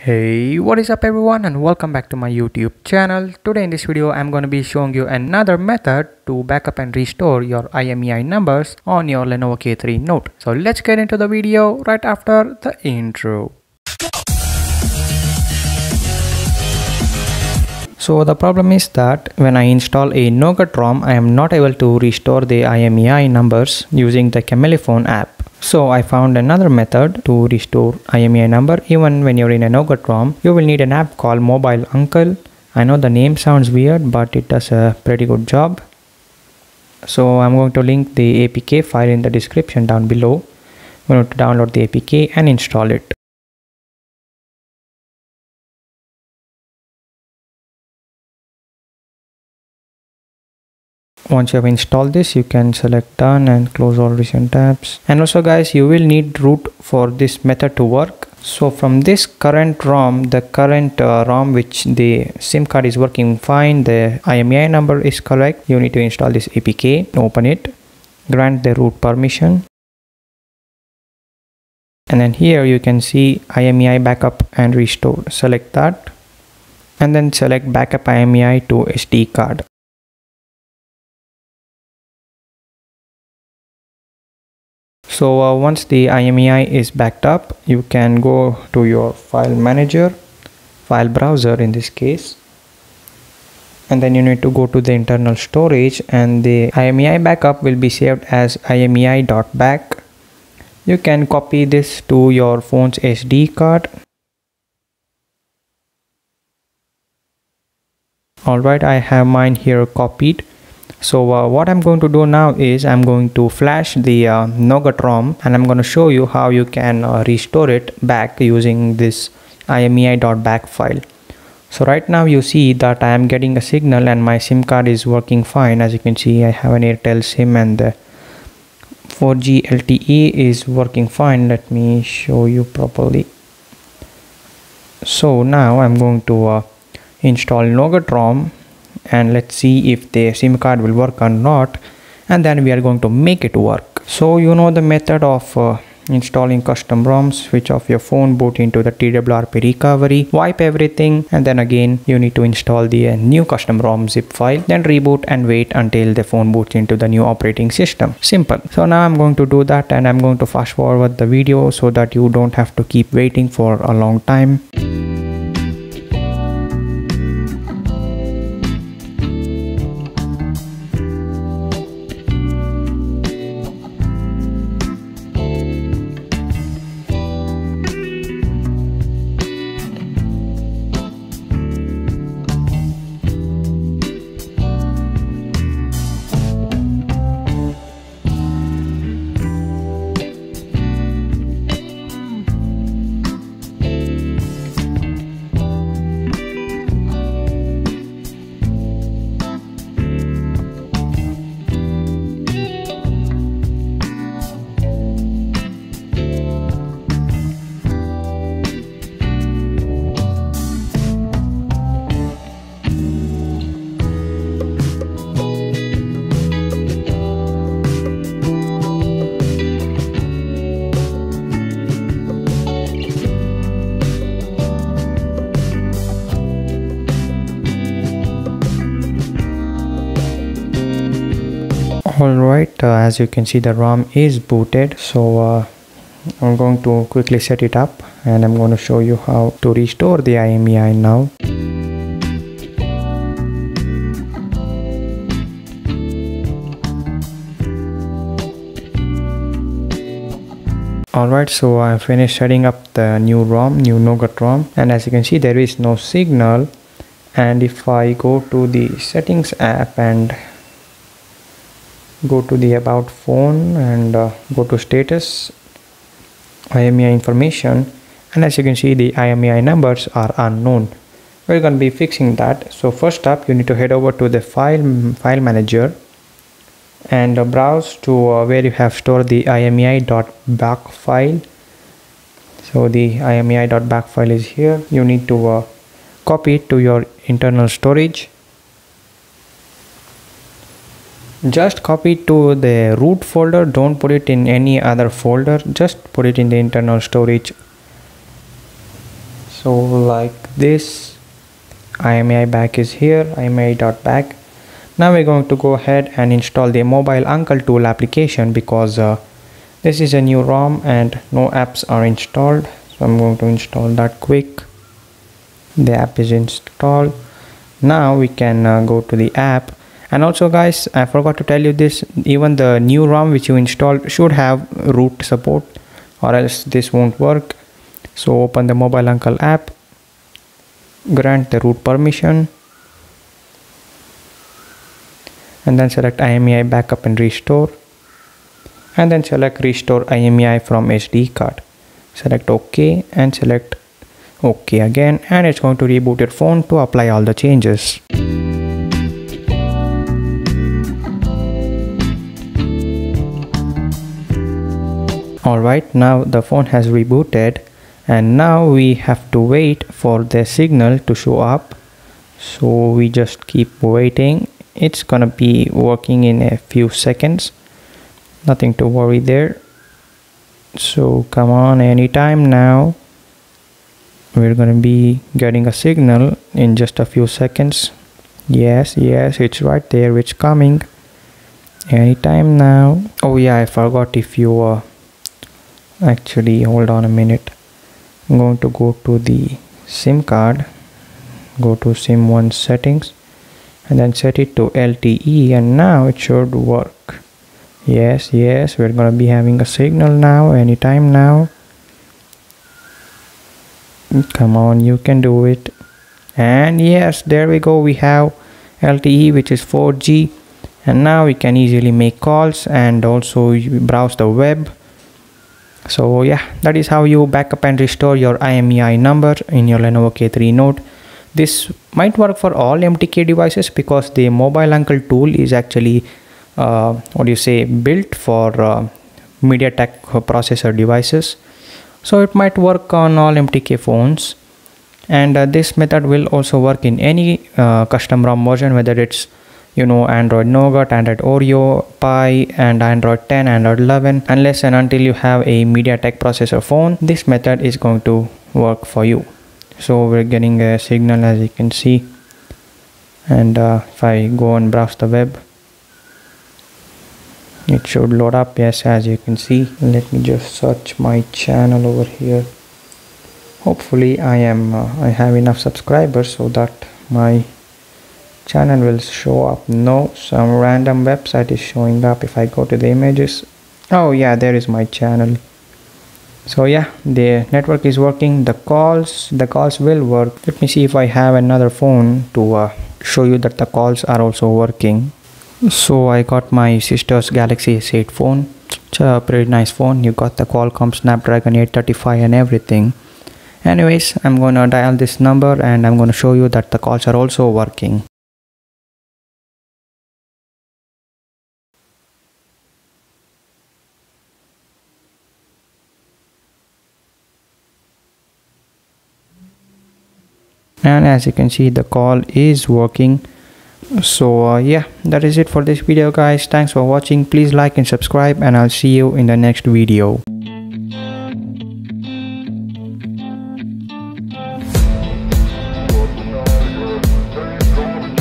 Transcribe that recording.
Hey what is up everyone and welcome back to my youtube channel. Today in this video i'm going to be showing you another method to backup and restore your IMEI numbers on your Lenovo K3 Note. So let's get into the video right after the intro. So the problem is that when I install a Nougat ROM, I am not able to restore the IMEI numbers using the Chamelephon app. So I found another method to restore IMEI number even when you're in a Nougat ROM. You will need an app called Mobile Uncle. I know the name sounds weird but it does a pretty good job. So I'm going to link the APK file in the description down below. I'm going to download the APK and install it. Once you have installed this you can select done and close all recent tabs. And also guys you will need root for this method to work. So from this current ROM the current uh, ROM which the SIM card is working fine the IMEI number is correct. You need to install this APK open it grant the root permission. And then here you can see IMEI backup and restore. Select that. And then select backup IMEI to SD card so uh, once the IMEI is backed up you can go to your file manager file browser in this case. And then you need to go to the internal storage and the IMEI backup will be saved as imei.back you can copy this to your phone's SD card. Alright I have mine here copied so uh, what I'm going to do now is I'm going to flash the uh, Nougat ROM and I'm going to show you how you can uh, restore it back using this imei.back file. So right now you see that I am getting a signal and my SIM card is working fine. As you can see I have an Airtel SIM and the 4G LTE is working fine. Let me show you properly. So now I'm going to uh, install Nougat ROM and let's see if the sim card will work or not and then we are going to make it work so you know the method of uh, installing custom ROMs, switch off your phone, boot into the TWRP recovery, wipe everything and then again you need to install the uh, new custom ROM zip file, then reboot and wait until the phone boots into the new operating system. Simple. So now I'm going to do that and I'm going to fast forward the video so that you don't have to keep waiting for a long time. Alright uh, as you can see the ROM is booted so uh, I'm going to quickly set it up and I'm going to show you how to restore the IMEI now. Alright, so I finished setting up the new ROM, new Nougat ROM and as you can see there is no signal. And if I go to the settings app and go to the about phone and uh, go to status IMEI information and as you can see the IMEI numbers are unknown. We're going to be fixing that. So first up you need to head over to the file file manager and uh, browse to uh, where you have stored the imei.back file. So the imei.back file is here. You need to uh, copy it to your internal storage just copy to the root folder. Don't put it in any other folder. Just put it in the internal storage. So like this IMEI back is here. IMEI.back now we're going to go ahead and install the mobile uncle tool application because uh, this is a new ROM and no apps are installed. So I'm going to install that quick. The app is installed. Now we can uh, go to the app and also guys I forgot to tell you this even the new ROM which you installed should have root support or else this won't work so open the mobile uncle app grant the root permission and then select IMEI backup and restore and then select restore IMEI from SD card select OK and select OK again and it's going to reboot your phone to apply all the changes. Alright now the phone has rebooted and now we have to wait for the signal to show up. So we just keep waiting. It's gonna be working in a few seconds. Nothing to worry there. So come on anytime now. We're to be getting a signal in just a few seconds. Yes yes it's right there it's coming. Anytime now. Oh yeah i forgot if you uh, actually hold on a minute. I'm going to go to the sim card go to sim 1 settings and then set it to lte and now it should work. Yes yes we're gonna be having a signal now anytime now. Come on you can do it. And yes there we go we have LTE which is 4G and now we can easily make calls and also browse the web so yeah that is how you backup and restore your IMEI number in your Lenovo K3 Note this might work for all MTK devices because the mobile uncle tool is actually uh, what do you say built for uh, MediaTek processor devices. So it might work on all MTK phones. And uh, this method will also work in any uh, custom ROM version whether it's you know Android Nougat, Android Oreo, Pie and Android 10, Android 11 unless and until you have a MediaTek processor phone this method is going to work for you. So we're getting a signal as you can see. And uh, if I go and browse the web it should load up. Yes as you can see. Let me just search my channel over here. Hopefully I am uh, I have enough subscribers so that my channel will show up. No some random website is showing up. If I go to the images oh yeah there is my channel. So yeah the network is working. The calls the calls will work. Let me see if I have another phone to uh, show you that the calls are also working. So I got my sister's Galaxy S8 phone. It's a pretty nice phone. You got the Qualcomm Snapdragon 835 and everything. Anyways I'm gonna dial this number and I'm gonna show you that the calls are also working and as you can see the call is working. So uh, yeah that is it for this video guys. Thanks for watching. Please like and subscribe and i'll see you in the next video